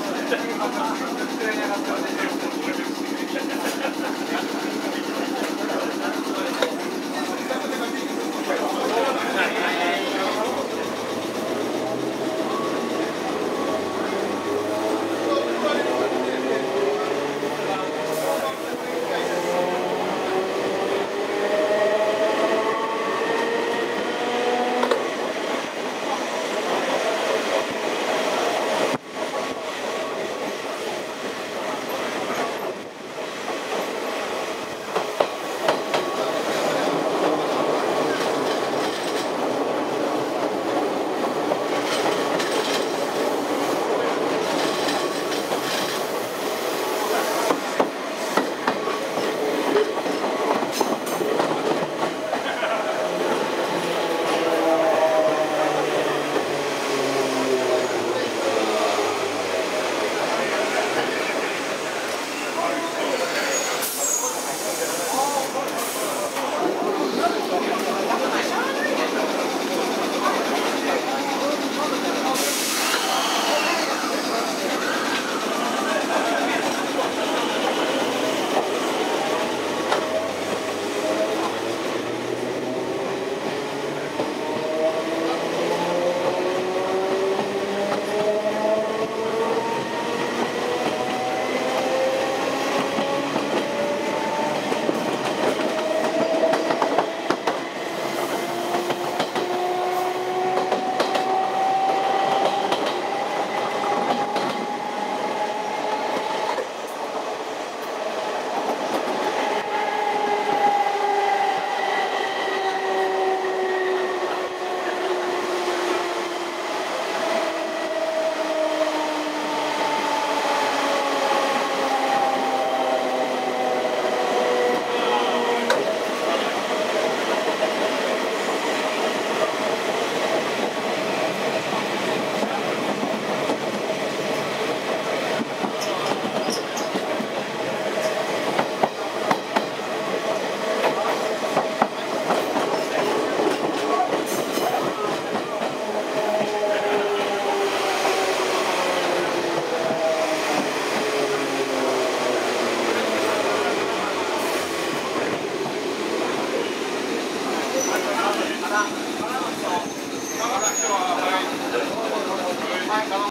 ハハハ